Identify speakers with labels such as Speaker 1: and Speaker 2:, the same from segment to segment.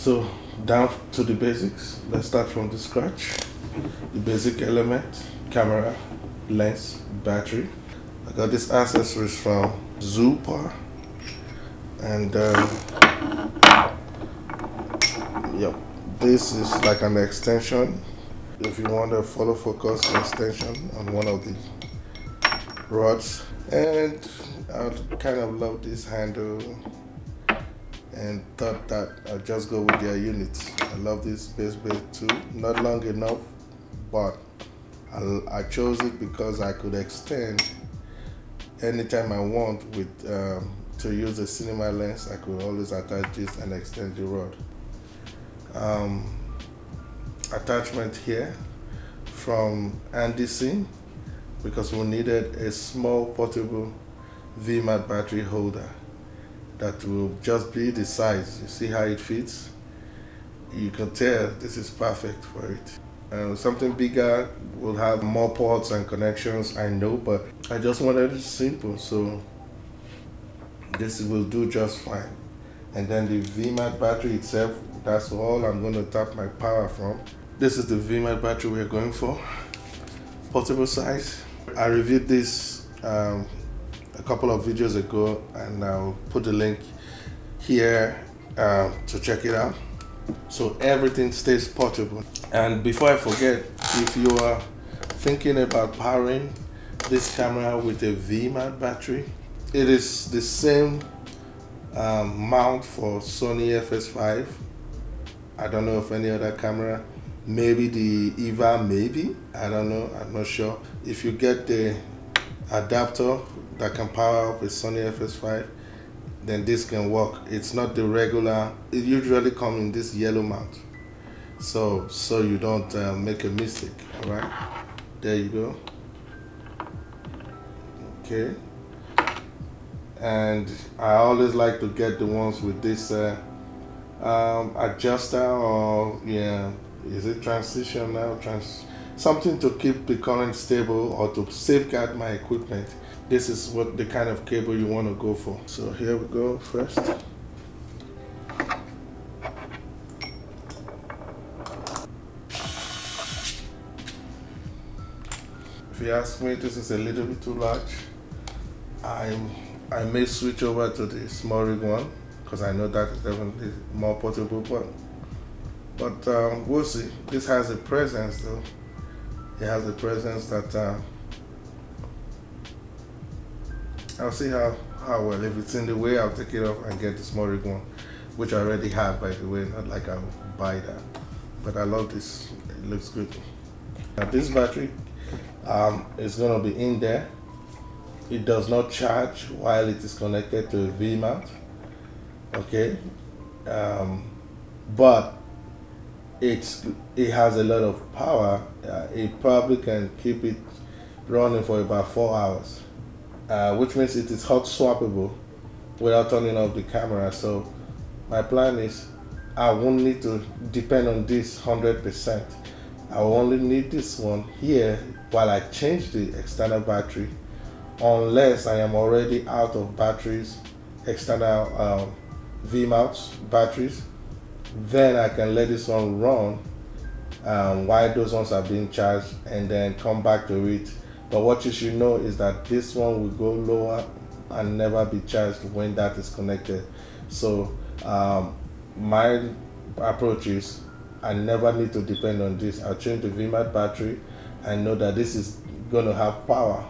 Speaker 1: So down to the basics. Let's start from the scratch. The basic element, camera, lens, battery. I got these accessories from Zooper. And uh, yep, this is like an extension. If you want a follow focus extension on one of the rods. And I kind of love this handle and thought that I'd just go with their units. I love this base base too. Not long enough, but I, I chose it because I could extend anytime I want with um, to use the cinema lens. I could always attach this and extend the rod. Um, attachment here from Anderson because we needed a small portable V-mount battery holder that will just be the size. You see how it fits? You can tell this is perfect for it. Uh, something bigger will have more ports and connections, I know, but I just wanted it simple, so this will do just fine. And then the V-mount battery itself, that's all I'm going to tap my power from. This is the V-mount battery we're going for, portable size. I reviewed this um, a couple of videos ago and I'll put the link here uh, to check it out. So everything stays portable. And before I forget if you are thinking about powering this camera with a V-mount battery it is the same um, mount for Sony FS5 I don't know if any other camera maybe the EVA maybe I don't know I'm not sure. If you get the adapter that can power up a Sony FS5, then this can work. It's not the regular, it usually comes in this yellow mount. So, so you don't uh, make a mistake, all right? There you go. Okay. And I always like to get the ones with this uh, um, adjuster or, yeah, is it transition now? Trans something to keep the current stable or to safeguard my equipment this is what the kind of cable you want to go for. So here we go first. If you ask me, this is a little bit too large. I I may switch over to the SmallRig one because I know that is definitely more portable, but but um, we'll see. This has a presence though. It has a presence that uh, I'll see how, how well. If it's in the way, I'll take it off and get the SmallRig one, which I already have, by the way. Not like I'll buy that. But I love this. It looks good. Now this battery um, is going to be in there. It does not charge while it is connected to a V mount. Okay. Um, but it's it has a lot of power. Uh, it probably can keep it running for about four hours uh, which means it is hot swappable without turning off the camera. So my plan is I won't need to depend on this 100%. I only need this one here while I change the external battery unless I am already out of batteries, external um, V-mounts batteries, then I can let this one run um, while those ones are being charged and then come back to it but what you should know is that this one will go lower and never be charged when that is connected. So um, my approach is I never need to depend on this. I'll change the V-mount battery and know that this is going to have power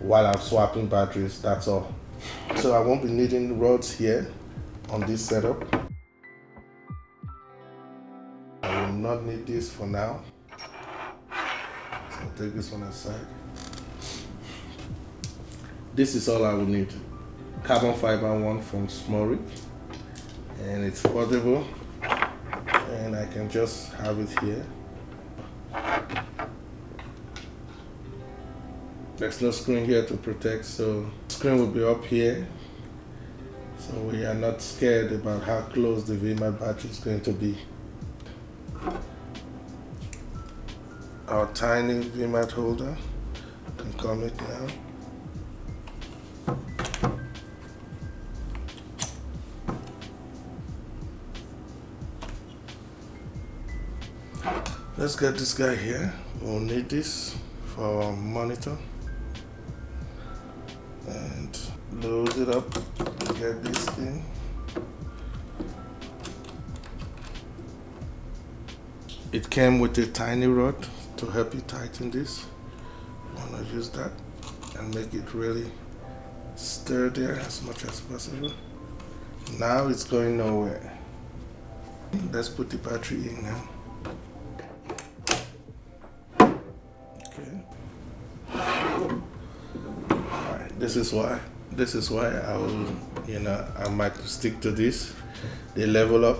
Speaker 1: while I'm swapping batteries. That's all. So I won't be needing rods here on this setup. Not need this for now. So I'll take this one aside. This is all I will need. Carbon fiber one from SmallRig. And it's portable. And I can just have it here. There's no screen here to protect, so screen will be up here. So we are not scared about how close the V-mount battery is going to be. Our tiny V-mount holder. Can come it now. let's get this guy here. We'll need this for our monitor. And load it up get this in it came with a tiny rod to help you tighten this. I'm gonna use that and make it really sturdy as much as possible. Now it's going nowhere. Let's put the battery in now. Okay. Alright, this is why this is why I will you know I might stick to this. They level up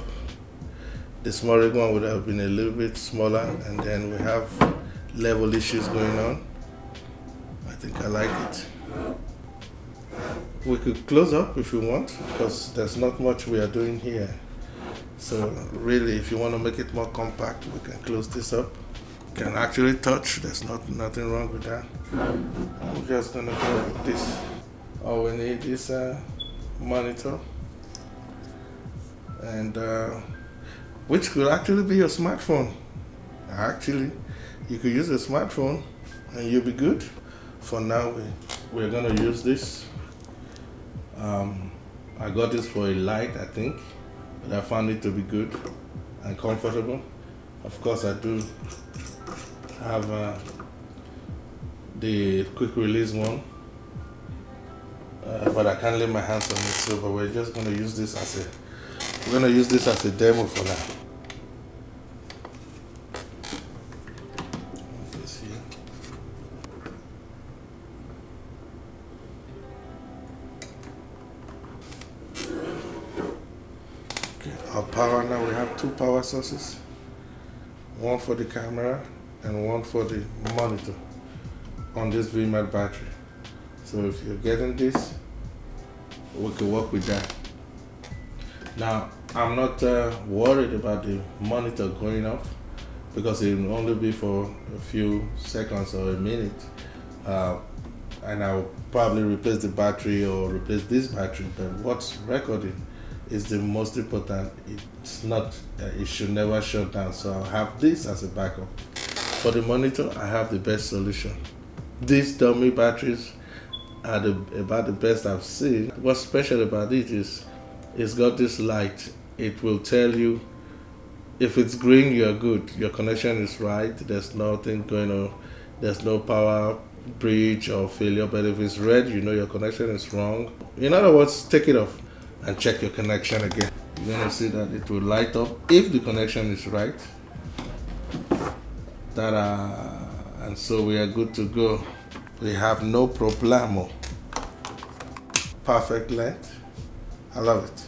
Speaker 1: the smaller one would have been a little bit smaller and then we have level issues going on. I think I like it. We could close up if you want because there's not much we are doing here. So really if you want to make it more compact we can close this up. Can actually touch there's not nothing wrong with that. I'm just gonna go with this. All we need is a monitor. And uh, which could actually be your smartphone. Actually you could use a smartphone and you'll be good. For now we, we're gonna use this. Um, I got this for a light I think but I found it to be good and comfortable. Of course I do have uh, the quick release one uh, but I can't lay my hands on it so but we're just gonna use this as a we're gonna use this as a demo for now. Okay, our power now we have two power sources. One for the camera and one for the monitor on this V-mount battery. So if you're getting this we can work with that now I'm not uh, worried about the monitor going off because it will only be for a few seconds or a minute. Uh, and I'll probably replace the battery or replace this battery but what's recording is the most important. It's not uh, it should never shut down. So I'll have this as a backup. For the monitor I have the best solution. These dummy batteries are the, about the best I've seen. What's special about it is it's got this light it will tell you if it's green you're good. Your connection is right. There's nothing going on. There's no power breach or failure. But if it's red you know your connection is wrong. In other words take it off and check your connection again. You're gonna see that it will light up. If the connection is right that uh, and so we are good to go. We have no problemo. Perfect length I love it.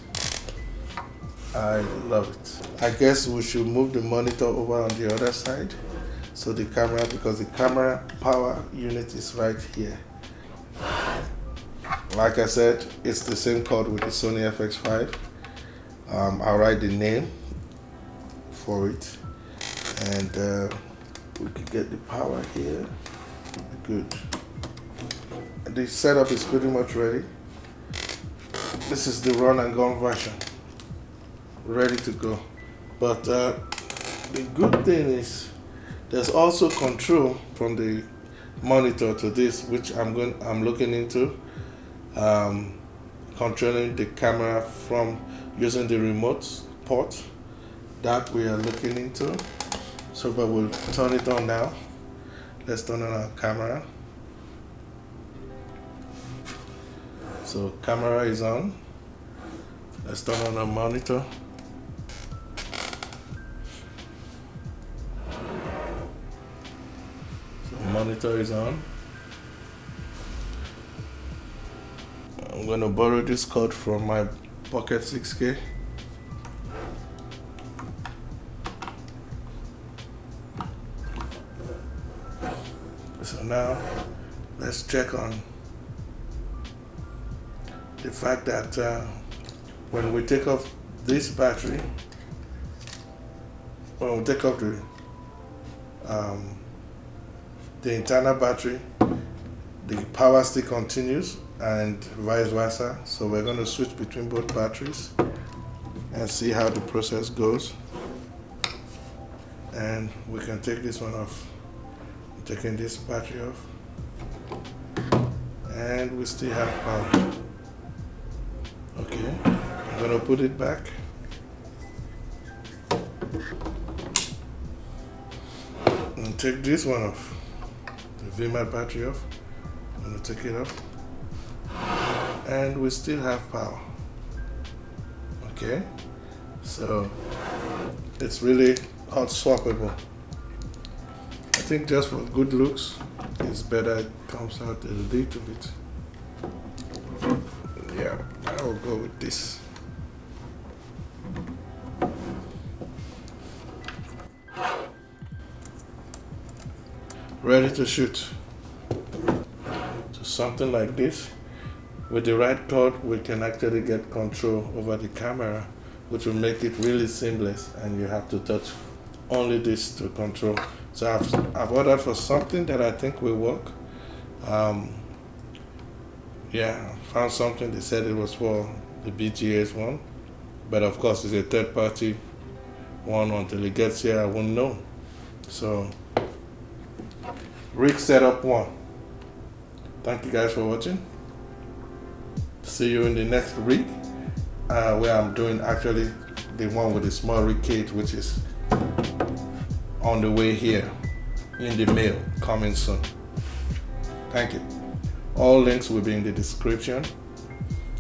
Speaker 1: I love it. I guess we should move the monitor over on the other side so the camera because the camera power unit is right here. Like I said it's the same cord with the Sony FS5 um, I'll write the name for it and uh, we could get the power here. Good. The setup is pretty much ready this is the run and gun version. Ready to go. But uh, the good thing is there's also control from the monitor to this which I'm going I'm looking into um, controlling the camera from using the remote port that we are looking into. So but we'll turn it on now. Let's turn on our camera so camera is on. Let's turn on our monitor. So monitor is on. I'm gonna borrow this cord from my Pocket 6K so now let's check on the fact that uh, when we take off this battery when we take off the um, the internal battery the power still continues and vice versa. So we're going to switch between both batteries and see how the process goes. And we can take this one off. I'm taking this battery off. And we still have power okay. I'm gonna put it back. And take this one off. The V-mount battery off. I'm gonna take it off. And we still have power. Okay? So it's really hot swappable I think just for good looks it's better it comes out a little bit I'll go with this ready to shoot so something like this with the right cord, we can actually get control over the camera, which will make it really seamless and you have to touch only this to control. So I've, I've ordered for something that I think will work. Um, yeah, found something, they said it was for the BGH one, but of course it's a third party one. Until it gets here, I won't know. So, rig setup one. Thank you guys for watching. See you in the next week uh, where I'm doing actually the one with the small rig cage which is on the way here in the mail coming soon. Thank you all links will be in the description.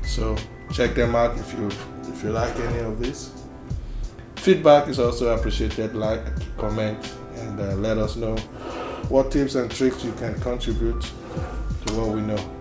Speaker 1: So check them out if you if you like any of this. Feedback is also appreciated. Like comment and uh, let us know what tips and tricks you can contribute to what we know